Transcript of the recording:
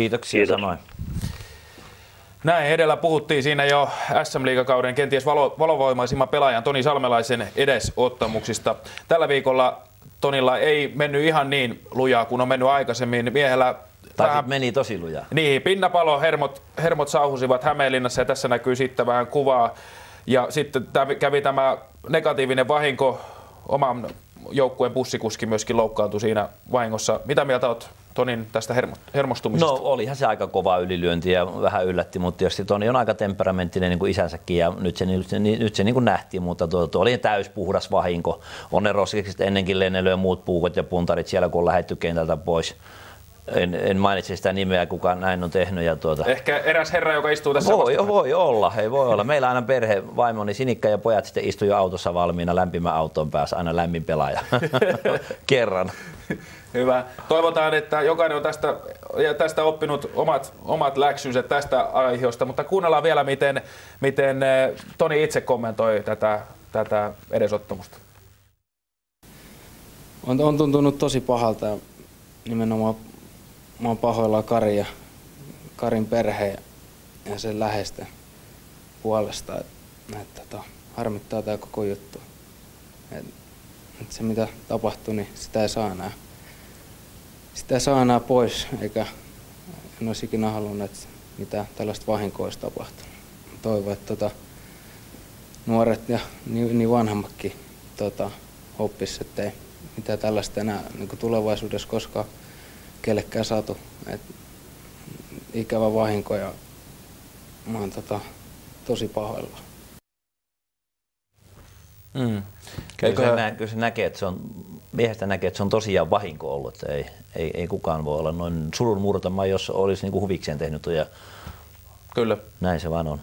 Kiitoksia Kiitos. samoin. Näin edellä puhuttiin siinä jo SM Liigakauden kenties valo, valovoimaisimman pelaajan Toni Salmelaisen edesottamuksista. Tällä viikolla Tonilla ei mennyt ihan niin lujaa kuin on mennyt aikaisemmin. Miehellä Tai vähän meni tosi lujaa. Niin, pinnapalo, hermot, hermot sauhusivat Hämeenlinnassa ja tässä näkyy sitten vähän kuvaa. Ja sitten täm- kävi tämä negatiivinen vahinko, oman joukkueen bussikuski myöskin loukkaantui siinä vahingossa. Mitä mieltä olet Tonin tästä hermo, hermostumisesta? No olihan se aika kova ylilyönti ja vähän yllätti, mutta tietysti Toni on aika temperamenttinen niin kuin isänsäkin ja nyt se, nyt se, nyt se niin kuin nähtiin, mutta tuo, tuo oli täyspuhdas vahinko. Onne Roskikset ennenkin lennely ja muut puukot ja puntarit siellä, kun on lähetty kentältä pois. En, en mainitse sitä nimeä, kuka näin on tehnyt. Ja tuota, Ehkä eräs herra, joka istuu tässä voi, voi olla, hei voi olla. Meillä aina perhe, vaimoni Sinikka ja pojat sitten istuu jo autossa valmiina lämpimän auton päässä, aina lämmin pelaaja. Kerran. Hyvä. Toivotaan, että jokainen on tästä, ja tästä oppinut omat, omat läksynsä tästä aiheesta, mutta kuunnellaan vielä, miten, miten eh, Toni itse kommentoi tätä, tätä edesottamusta. On, on tuntunut tosi pahalta ja nimenomaan mä oon pahoillaan Karin ja Karin perheen ja sen läheisten puolesta. Et, et, tota, harmittaa tää koko juttu. Et, et se mitä tapahtui, niin sitä ei saa enää, sitä ei saa enää pois, eikä en olisi ikinä halunnut, että mitä tällaista vahinkoa olisi tapahtunut. Toivon, että tota, nuoret ja niin, niin vanhemmatkin tota, oppis, ettei mitään tällaista enää niin tulevaisuudessa koskaan kellekään saatu. Et, ikävä vahinko ja mä oon tota, tosi pahoilla. Mm. Kyllä, se nä, kyllä se näkee, että se on, miehestä näkee, että se on tosiaan vahinko ollut. Että ei, ei, ei kukaan voi olla noin surun murtama, jos olisi niin kuin huvikseen tehnyt ja Kyllä. näin se vaan on.